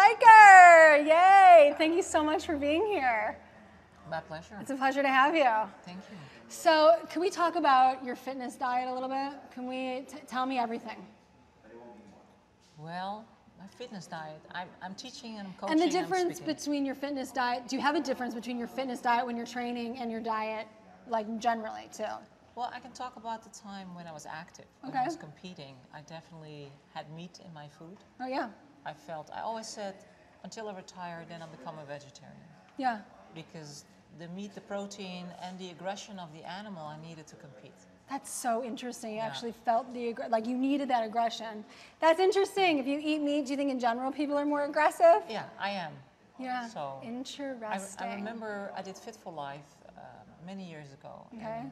Rijker! Yay! Thank you so much for being here. My pleasure. It's a pleasure to have you. Thank you. So, can we talk about your fitness diet a little bit? Can we t- tell me everything? Well, my fitness diet. I'm, I'm teaching and I'm coaching. And the difference between your fitness diet, do you have a difference between your fitness diet when you're training and your diet, like generally, too? Well, I can talk about the time when I was active. When Okay. I was competing, I definitely had meat in my food. Oh, yeah. I felt, I always said, until I retire, then I'll become a vegetarian. Yeah. Because the meat, the protein, and the aggression of the animal I needed to compete. That's so interesting. You Yeah. actually felt the, like you needed that aggression. That's interesting. If you eat meat, do you think in general people are more aggressive? Yeah, I am. Yeah. So, Interesting. I remember I did Fit for Life uh, many years ago. and Okay.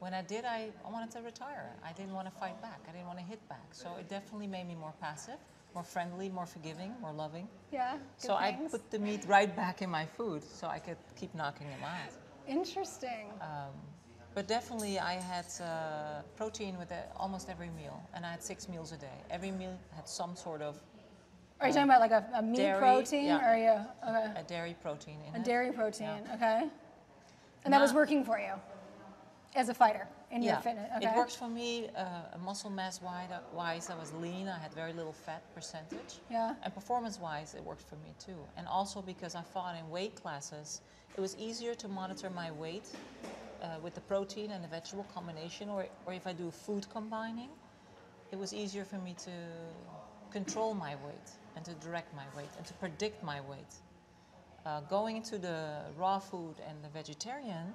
When I did, I, wanted to retire. I didn't want to fight back. I didn't want to hit back. So it definitely made me more passive, more friendly, more forgiving, more loving. Yeah. So good I put the meat right back in my food so I could keep knocking them out. Interesting. Um, but definitely, I had uh, protein with almost every meal, and I had six meals a day. Every meal had some sort of Are you talking about like a, a meat dairy, protein yeah. or are you okay. a dairy protein in a it. dairy protein? Yeah. Okay. And that was working for you as a fighter in your Yeah, fitness. Okay. it works for me. Uh, muscle mass wise, I was lean. I had very little fat percentage. Yeah. And performance wise, it worked for me too. And also because I fought in weight classes, it was easier to monitor my weight uh, with the protein and the vegetable combination, or, or if I do food combining, it was easier for me to control my weight and to direct my weight and to predict my weight. Uh, going into the raw food and the vegetarian,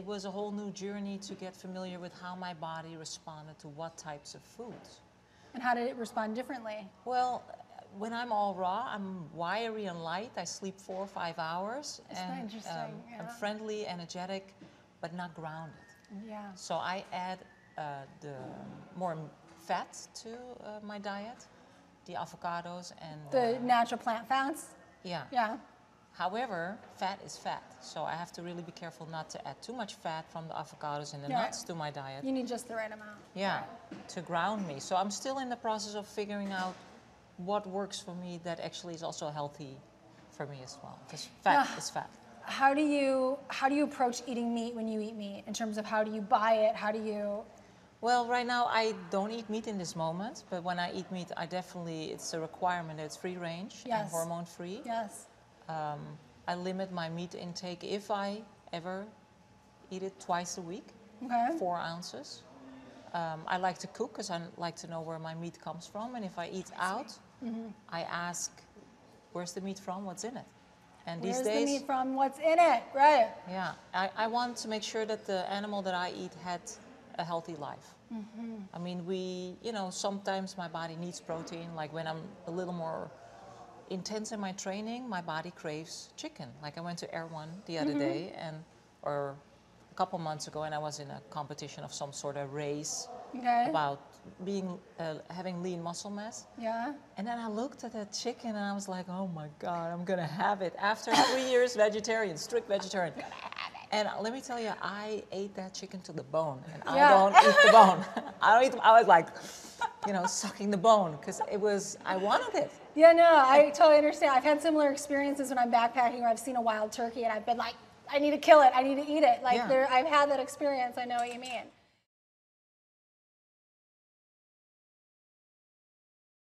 it was a whole new journey to get familiar with how my body responded to what types of foods. and how did it respond differently? Well, when I'm all raw, I'm wiry and light. I sleep four or five hours. Isn't that and um, interesting? I'm friendly, energetic, but not grounded. Yeah. So I add uh, the more fat to uh, my diet, the avocados and The uh, natural plant fats? yeah. Yeah. However, fat is fat, so I have to really be careful not to add too much fat from the avocados and the nuts to my diet. You need just the right amount. Yeah, to ground me. So I'm still in the process of figuring out what works for me that actually is also healthy for me as well. Because fat Yeah. is fat. How do you how do you approach eating meat when you eat meat in terms of how do you buy it? How do you Well, right now I don't eat meat in this moment, but when I eat meat, I definitely it's a requirement that it's free range and hormone free. Yes. Um, I limit my meat intake if I ever eat it twice a week, Okay. four ounces. Um, I like to cook because I like to know where my meat comes from, and if I eat out, Mm-hmm. I ask, "Where's the meat from? What's in it?" And Where's these the days, meat from? What's in it? Right. yeah, I, I want to make sure that the animal that I eat had a healthy life. Mm-hmm. I mean, we, you know, sometimes my body needs protein. Like when I'm a little more intense in my training, my body craves chicken. Like I went to Erewhon the other Mm-hmm. day, and or a couple months ago, and I was in a competition of some sort of race Okay. about being uh, having lean muscle mass. yeah. And then I looked at that chicken and I was like, oh my God, I'm gonna have it. After three years vegetarian, strict vegetarian. And let me tell you, I ate that chicken to the bone. And I don't eat the bone. I don't eat the, I was like, you know, sucking the bone because it was, I wanted it. Yeah, no, I totally understand. I've had similar experiences when I'm backpacking where I've seen a wild turkey and I've been like, I need to kill it. I need to eat it. Like Yeah. there, I've had that experience. I know what you mean.